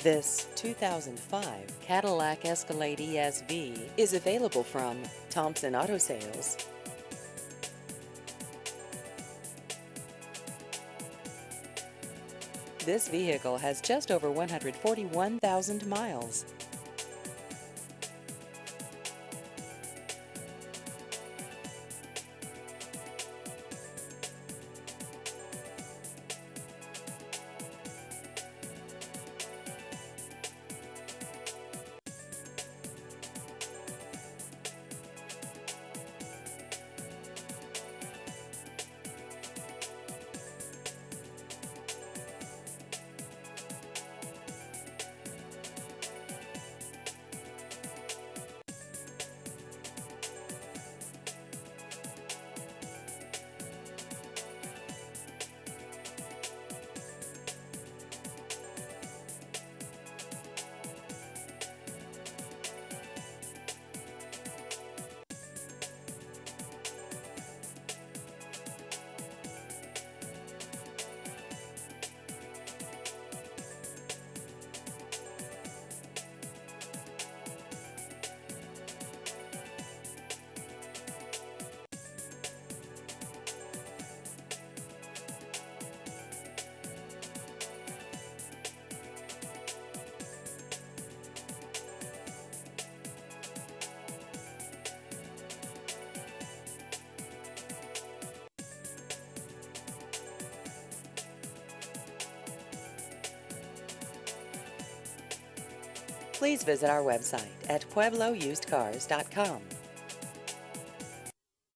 This 2005 Cadillac Escalade ESV is available from Thompson Auto Sales. This vehicle has just over 141,000 miles. Please visit our website at pueblousedcars.com.